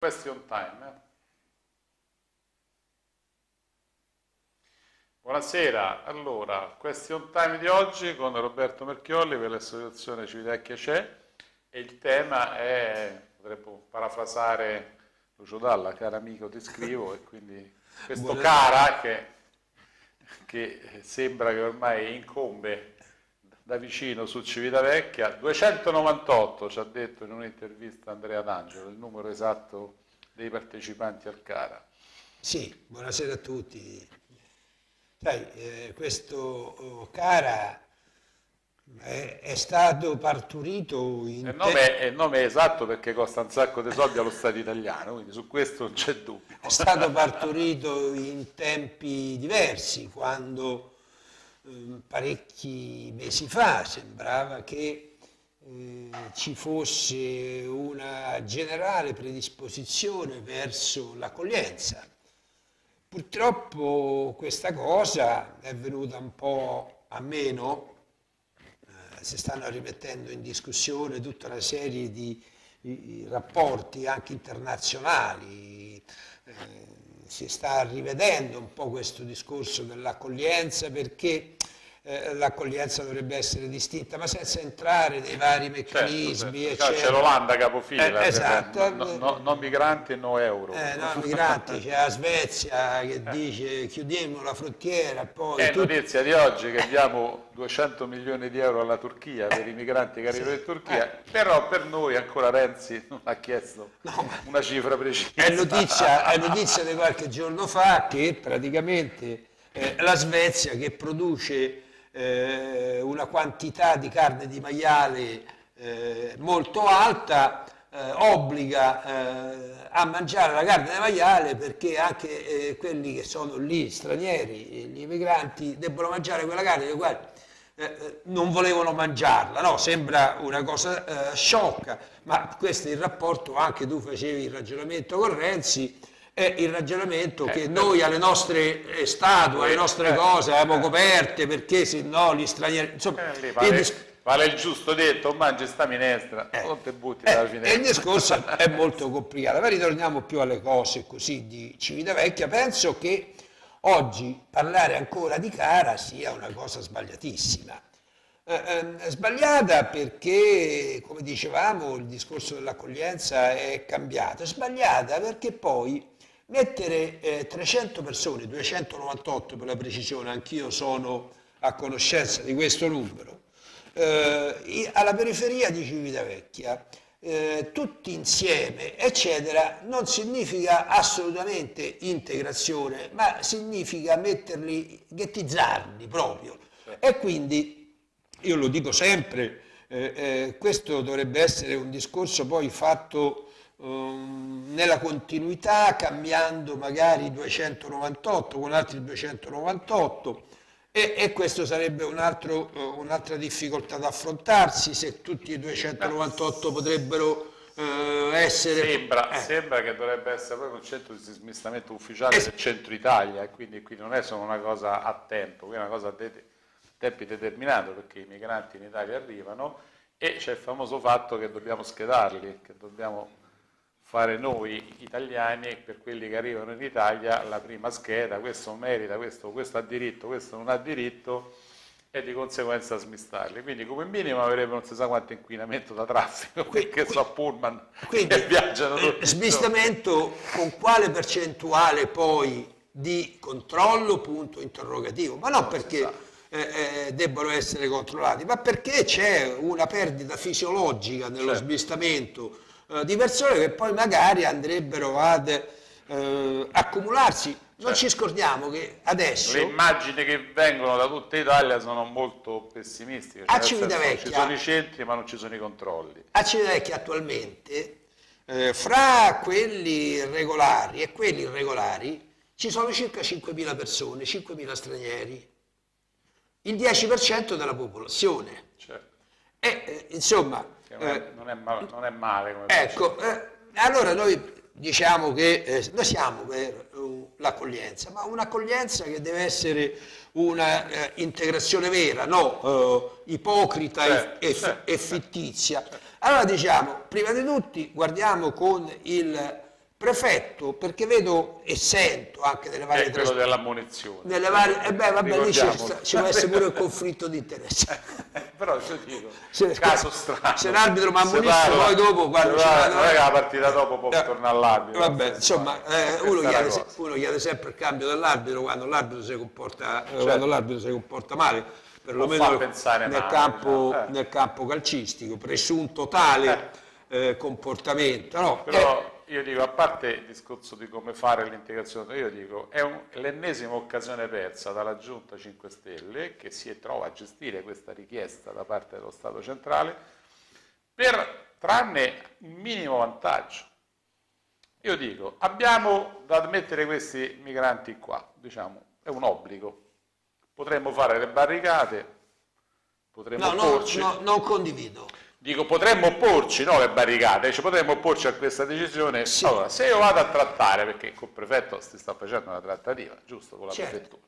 Question time. Eh? Buonasera, allora, question time di oggi con Roberto Merchiolli per l'associazione Civitavecchia C'è e il tema è, potremmo parafrasare Lucio Dalla, caro amico ti scrivo e quindi questo Buonasera. cara che, che sembra che ormai incombe da vicino su Civitavecchia, 298 ci ha detto in un'intervista Andrea D'Angelo, il numero esatto dei partecipanti al CARA. Sì, buonasera a tutti. Sai, eh, questo oh, CARA è, è, stato parturito in... Il nome, è il nome esatto perché costa un sacco di soldi allo Stato italiano, quindi su questo non c'è dubbio. È stato parturito in tempi diversi, quando Ehm, parecchi mesi fa sembrava che eh, ci fosse una generale predisposizione verso l'accoglienza. Purtroppo questa cosa è venuta un po' a meno, eh, si stanno rimettendo in discussione tutta una serie di, di rapporti anche internazionali, eh, si sta rivedendo un po' questo discorso dell'accoglienza perché eh, l'accoglienza dovrebbe essere distinta, ma senza entrare nei vari meccanismi. Certo, certo. C'è l'Olanda capofila, eh, esatto. no, no, no, migranti e no euro. Eh, no migranti, c'è la Svezia che dice chiudiamo la frontiera. Poi È notizia di oggi che diamo 200 milioni di euro alla Turchia per i migranti che arrivano in Turchia, eh. però per noi ancora Renzi non ha chiesto una cifra precisa. È notizia, è notizia di qualche giorno fa che praticamente eh, la Svezia che produce eh, una quantità di carne di maiale eh, molto alta, eh, obbliga eh, a mangiare la carne di maiale perché anche eh, quelli che sono lì, stranieri, gli immigranti, debbono mangiare quella carne che guarda, eh, non volevano mangiarla, no? sembra una cosa sciocca, ma questo è il rapporto, anche tu facevi il ragionamento con Renzi, è il ragionamento eh, che noi alle nostre eh, statue, alle nostre eh, cose abbiamo eh. coperte perché se no gli stranieri... Insomma, eh, vale, il giusto detto, mangi sta minestra, non te butti dalla finestra. E il discorso è molto complicato, ma ritorniamo più alle cose così di Civitavecchia. Penso che oggi parlare ancora di cara sia una cosa sbagliatissima. Eh, sbagliata perché, come dicevamo, il discorso dell'accoglienza è cambiato, sbagliata perché poi Mettere eh, 300 persone, 298 per la precisione, anch'io sono a conoscenza di questo numero, eh, alla periferia di Civitavecchia, eh, tutti insieme, eccetera, non significa assolutamente integrazione, ma significa metterli, ghettizzarli proprio. E quindi, io lo dico sempre, eh, eh, questo dovrebbe essere un discorso poi fatto nella continuità, cambiando magari 298 con altri 298 e, e questo sarebbe un uh, un'altra difficoltà da affrontarsi se tutti i 298 potrebbero uh, essere... Sembra, eh. sembra, che dovrebbe essere proprio un centro di smistamento ufficiale es del centro Italia e quindi qui non è solo una cosa a tempo, qui è una cosa a de tempi determinato perché i migranti in Italia arrivano e c'è il famoso fatto che dobbiamo schedarli, che dobbiamo fare noi italiani per quelli che arrivano in Italia la prima scheda, questo merita, questo, questo ha diritto, questo non ha diritto e di conseguenza smistarli. Quindi come minimo avrebbero non si sa quanto inquinamento da traffico, perché so pullman quindi, che viaggiano tutti. Smistamento con quale percentuale poi di controllo, punto interrogativo, ma non, non perché eh, eh, debbono essere controllati, ma perché c'è una perdita fisiologica nello certo. smistamento eh, di persone che poi magari andrebbero ad eh, accumularsi. Non certo. ci scordiamo che adesso... Le immagini che vengono da tutta Italia sono molto pessimistiche. Cioè a Civitavecchia... Ci sono i centri ma non ci sono i controlli. A Civitavecchia attualmente, eh, fra quelli regolari e quelli irregolari, ci sono circa 5.000 persone, 5.000 stranieri, il 10% della popolazione. Certo. E, eh, insomma, non è, non, è male, non è, male, Ecco, eh, allora noi diciamo che eh, noi siamo per uh, l'accoglienza, ma un'accoglienza che deve essere una eh, integrazione vera, no eh, ipocrita certo, e, certo, e, fittizia. Certo. Allora diciamo, prima di tutti guardiamo con il prefetto, perché vedo e sento anche delle varie... È quello della munizione. Nelle varie, eh beh, vabbè, lì ci, ci può essere pure un conflitto di interesse. Però io dico, se, caso strano. Se l'arbitro mi ammonisce, poi dopo ci va, non è che la partita dopo può eh, tornare all'arbitro. Vabbè, insomma, eh, uno, chiede, uno, chiede, sempre il cambio dell'arbitro quando l'arbitro si comporta, certo. quando l'arbitro si comporta male, perlomeno nel, male, campo, diciamo. eh. nel campo calcistico, presunto tale eh. eh comportamento. No, Però, io dico, a parte il discorso di come fare l'integrazione, io dico, è, l'ennesima occasione persa dalla Giunta 5 Stelle che si trova a gestire questa richiesta da parte dello Stato centrale per trarne un minimo vantaggio. Io dico, abbiamo da mettere questi migranti qua, diciamo, è un obbligo. Potremmo fare le barricate, potremmo no, porci... no, no, non condivido. Dico, potremmo opporci, no le barricate, cioè, potremmo opporci a questa decisione. Sì. Allora, se io vado a trattare, perché col prefetto si sta facendo una trattativa, giusto, con la certo. prefettura,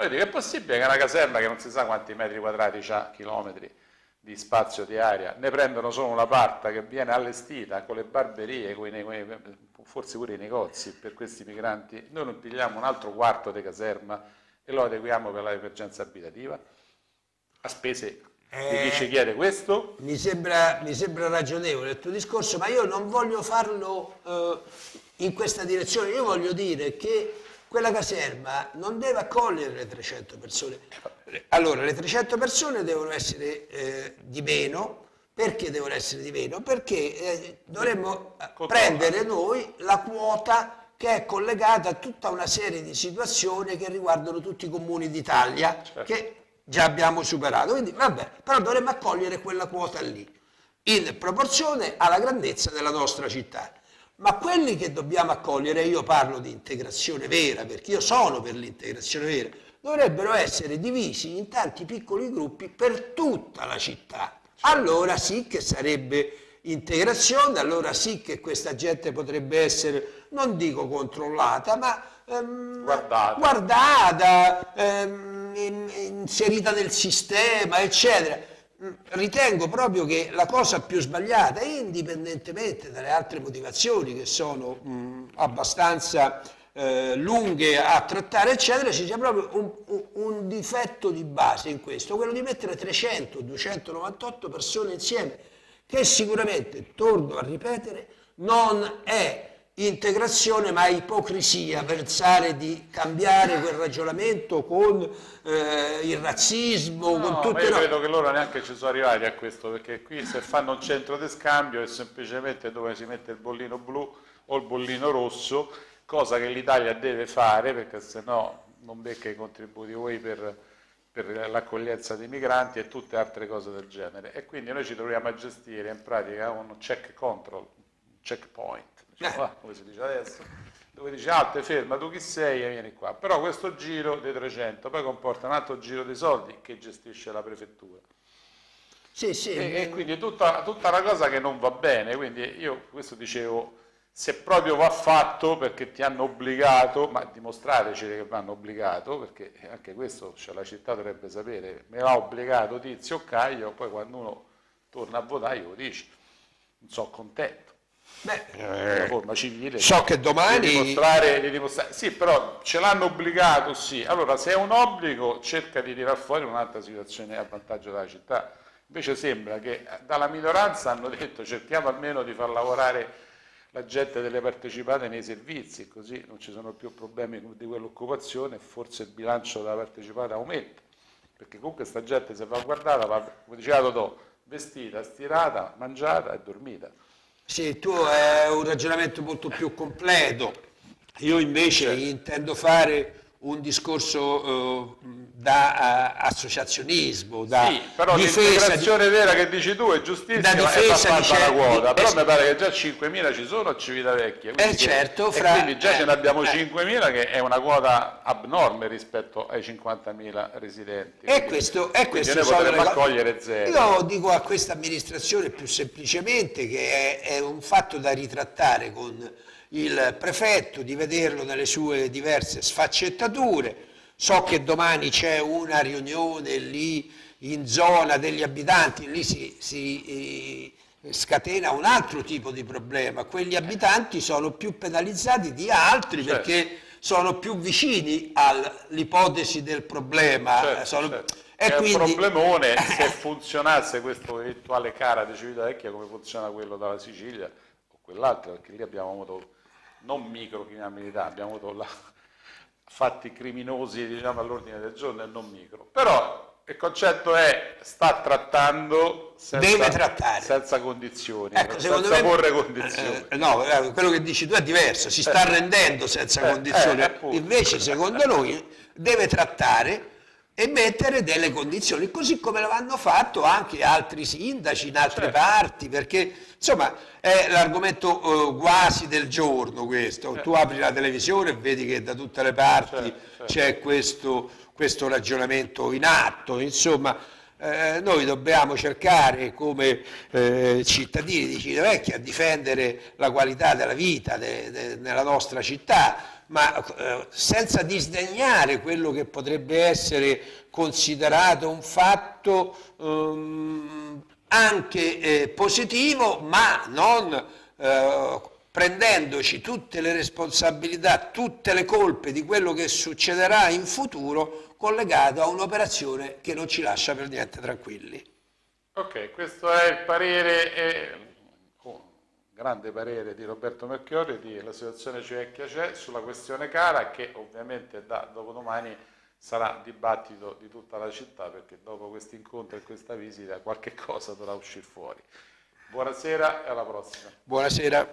io dico, è possibile che una caserma che non si sa quanti metri quadrati ha, chilometri di spazio di aria, ne prendono solo una parte che viene allestita con le barberie, con i, forse pure i negozi per questi migranti, noi non pigliamo un altro quarto di caserma e lo adeguiamo per l'emergenza abitativa a spese eh, chi ci chiede questo? Mi sembra, mi sembra, ragionevole il tuo discorso, ma io non voglio farlo eh, in questa direzione. Io voglio dire che quella caserma non deve accogliere le 300 persone. Allora, le 300 persone devono essere eh, di meno. Perché devono essere di meno? Perché eh, dovremmo prendere noi la quota che è collegata a tutta una serie di situazioni che riguardano tutti i comuni d'Italia, certo. Già abbiamo superato, quindi vabbè, però dovremmo accogliere quella quota lì, in proporzione alla grandezza della nostra città. Ma quelli che dobbiamo accogliere, io parlo di integrazione vera, perché io sono per l'integrazione vera, dovrebbero essere divisi in tanti piccoli gruppi per tutta la città. Allora sì che sarebbe integrazione, allora sì che questa gente potrebbe essere, non dico controllata, ma ehm, guardata, guardata ehm, inserita nel sistema, eccetera. Mm, ritengo proprio che la cosa più sbagliata, indipendentemente dalle altre motivazioni che sono mh, mm, abbastanza eh, lunghe a trattare, eccetera, ci sia proprio un, un, un difetto di base in questo, quello di mettere 300-298 persone insieme, che sicuramente, torno a ripetere, non è integrazione ma ipocrisia, pensare di cambiare quel ragionamento con eh, il razzismo, no, con tutte le... Io credo che loro neanche ci sono arrivati a questo, perché qui se fanno un centro di scambio è semplicemente dove si mette il bollino blu o il bollino rosso, cosa che l'Italia deve fare perché se no non becca i contributi voi per, per l'accoglienza dei migranti e tutte altre cose del genere. E quindi noi ci troviamo a gestire in pratica un check control, un checkpoint diciamo, ah, come si dice adesso, dove dice alto, ferma, tu chi sei e vieni qua. Però questo giro dei 300 poi comporta un altro giro dei soldi che gestisce la prefettura. Sì, sì. E, e quindi tutta, tutta una cosa che non va bene, quindi io questo dicevo, se proprio va fatto perché ti hanno obbligato, ma dimostrateci che vanno obbligato, perché anche questo cioè, la città dovrebbe sapere, me l'ha obbligato Tizio Caio, poi quando uno torna a votare io lo dice, non sono contento. Beh, eh, forma civile. So che domani... Di dimostrare, di dimostrare. Sì, però ce l'hanno obbligato, sì. Allora, se è un obbligo, cerca di tirar fuori un'altra situazione a vantaggio della città. Invece sembra che dalla minoranza hanno detto cerchiamo almeno di far lavorare la gente delle partecipate nei servizi, così non ci sono più problemi di quell'occupazione e forse il bilancio della partecipata aumenta. Perché comunque sta gente se va guardata, va, come diceva Totò, vestita, stirata, mangiata e dormita. Sì, tu hai un ragionamento molto più completo. Io invece certo. intendo fare un discorso uh, da uh, associazionismo, da sì, però l'integrazione vera che dici tu è giustissima da difesa, è fatta la quota, però es... mi pare che già 5.000 ci sono a Civitavecchia, eh certo, fra... quindi già eh, ce ne abbiamo eh. 5.000 che è una quota abnorme rispetto ai 50.000 residenti. E questo, e questo noi potremmo accogliere zero. Io dico a questa amministrazione più semplicemente che è, è un fatto da ritrattare con il prefetto, di vederlo nelle sue diverse sfaccettature. So che domani c'è una riunione lì in zona degli abitanti, lì si, si scatena un altro tipo di problema. Quegli abitanti sono più penalizzati di altri certo. perché sono più vicini all'ipotesi del problema. Certo, sono... certo. E è quindi... un problemone se funzionasse questo eventuale cara di Civitavecchia come funziona quello dalla Sicilia o quell'altro, perché lì abbiamo avuto non microcriminalità, abbiamo avuto la... fatti criminosi diciamo, all'ordine del giorno e non micro. Però il concetto è sta trattando senza, senza condizioni, ecco, senza me, porre condizioni. Eh, no, eh, quello che dici tu è diverso, si sta eh, rendendo senza eh, condizioni, eh, invece secondo noi deve trattare e mettere delle condizioni, così come lo hanno fatto anche altri sindaci in altre certo. parti, perché insomma è l'argomento uh, quasi del giorno questo, certo. tu apri la televisione e vedi che da tutte le parti certo, certo. c'è questo questo ragionamento in atto, insomma eh, noi dobbiamo cercare come eh, cittadini di Civitavecchia a difendere la qualità della vita de, de, nella nostra città, ma eh, senza disdegnare quello che potrebbe essere considerato un fatto ehm, anche eh, positivo, ma non eh, prendendoci tutte le responsabilità, tutte le colpe di quello che succederà in futuro collegato a un'operazione che non ci lascia per niente tranquilli. Ok, questo è il parere, eh, oh, grande parere di Roberto Merchiori di l'associazione Civecchia C'è sulla questione cara che ovviamente da dopodomani sarà dibattito di tutta la città perché dopo questo incontro e questa visita qualche cosa dovrà uscire fuori. Buonasera e alla prossima. Buonasera.